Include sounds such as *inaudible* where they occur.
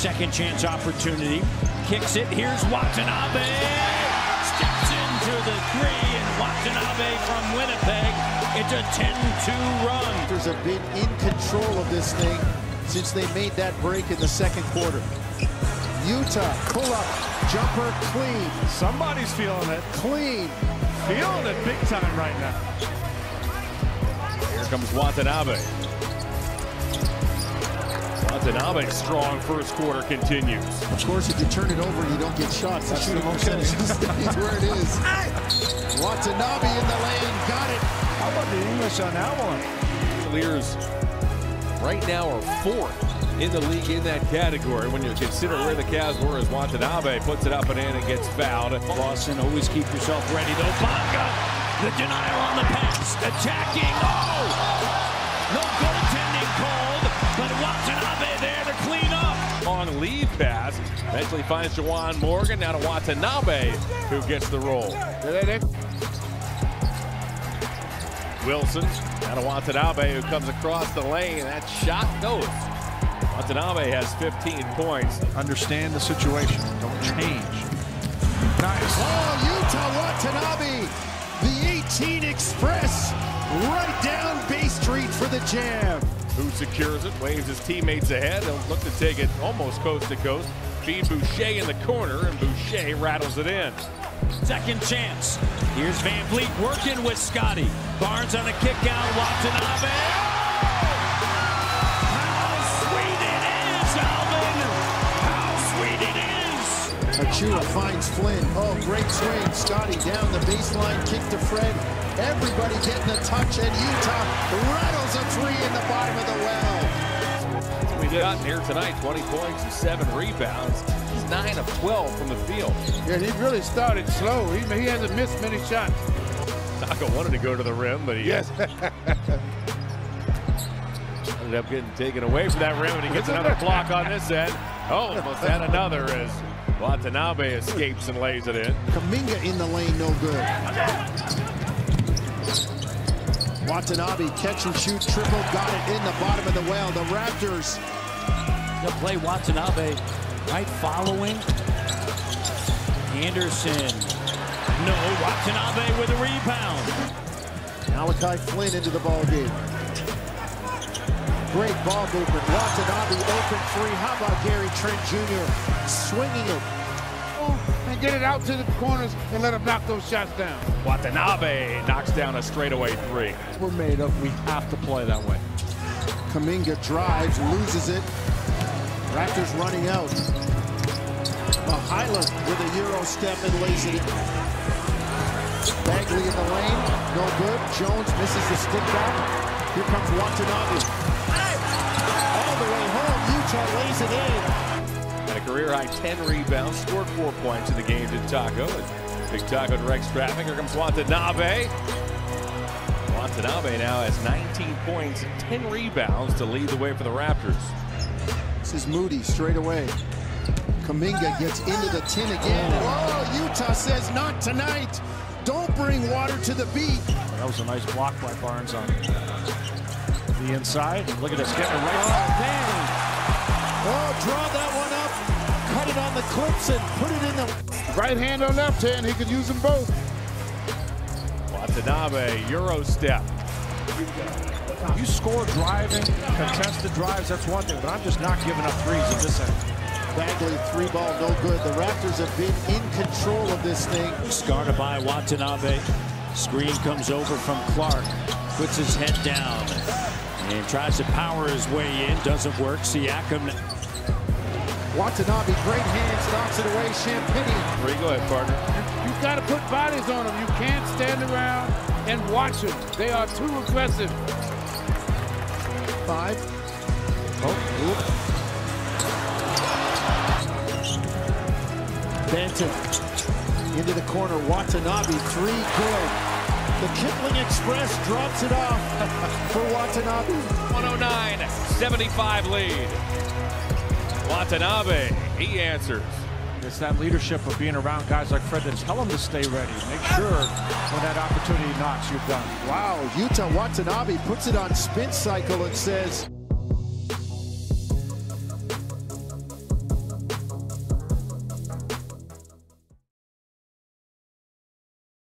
Second chance opportunity. Kicks it. Here's Watanabe. Steps into the three, and Watanabe from Winnipeg. It's a 10-2 run. There's have been in control of this thing since they made that break in the second quarter. Yuta, pull up, jumper clean. Somebody's feeling it. Clean. Feeling it big time right now. Here comes Watanabe. Watanabe's strong first quarter continues. Of course, if you turn it over, you don't get shots. The shooting *laughs* percentage stays where it is. Watanabe in the lane, got it. How about the English on that one? Cavaliers right now are fourth in the league in that category. When you consider where the Cavs were as Watanabe puts it up and in and gets fouled. Boston, always keep yourself ready though. Bonga, the denial on the pass, attacking. Oh! No goaltending called, but Watanabe there to clean up. Long lead pass. Eventually finds Juwan Morgan. Now to Watanabe, who gets the roll. Wilson. Now to Watanabe, who comes across the lane. That shot goes. Watanabe has 15 points. Understand the situation. Don't change. Nice. Oh, Yuta Watanabe, the 18 Express, right down Bay Street for the jam. Who secures it, waves his teammates ahead. They'll look to take it almost coast to coast. Feed Boucher in the corner, and Boucher rattles it in. Second chance. Here's VanVleet working with Scotty. Barnes on a kick out. Watanabe. How sweet it is, Alvin! How sweet it is! Achiuwa finds Flynn. Oh, great swing. Scotty down the baseline, kick to Fred. Everybody getting a touch, and Yuta rattles a three in the bottom of the well. We've gotten here tonight 20 points and 7 rebounds. He's 9 of 12 from the field. Yeah, he really started slow. He, he hasn't missed many shots. Tacko wanted to go to the rim, but he Yes. *laughs* ended up getting taken away from that rim, and he gets another block on this end. Oh, almost had another as Watanabe escapes and lays it in. Kuminga in the lane, no good. Watanabe catch and shoot triple, got it in the bottom of the well. The Raptors They'll play Watanabe right following. Anderson. No, Watanabe with a rebound. Malachi Flynn into the ball game. Great ball movement. Watanabe open three. How about Gary Trent Jr. swinging it? And get it out to the corners and let them knock those shots down. Watanabe knocks down a straightaway three. We're made of. We have to play that way. Kuminga drives, loses it. Raptors running out. Mahila with a Euro step and lays it in. Bagley in the lane, no good. Jones misses the stick back. Here comes Watanabe. All the way home, Yuta lays it in. Had a career high 10 rebounds, scored four points in the game to Tacko. And Big Tacko directs traffic. Here comes Watanabe. Watanabe now has 19 points and 10 rebounds to lead the way for the Raptors. This is Moody straight away. Kuminga gets into the tin again. Oh, Yuta says not tonight. Don't bring water to the beat. That was a nice block by Barnes on the inside. Look at this, getting right. Oh, dang. Oh, draw that one up. Cut it on the clips and put it in the Right hand or left hand, he could use them both. Watanabe, Euro step. You score driving, contested drives, that's one thing, but I'm just not giving up threes at this end. Bagley, three ball, no good. The Raptors have been in control of this thing. Scarred by Watanabe. Screen comes over from Clark. Puts his head down and tries to power his way in. Doesn't work. Siakam. Watanabe, great hands, knocks it away. Champagnie. Three, go ahead, partner. You've got to put bodies on them. You can't stand around and watch them. They are too aggressive. Five. Oh, Benton into the corner. Watanabe, three good. The Kipling Express drops it off *laughs* for Watanabe. 109, 75 lead. Watanabe, he answers. It's that leadership of being around guys like Fred that tell them to stay ready. Make sure when that opportunity knocks, you're done. Wow, Yuta Watanabe puts it on spin cycle and says,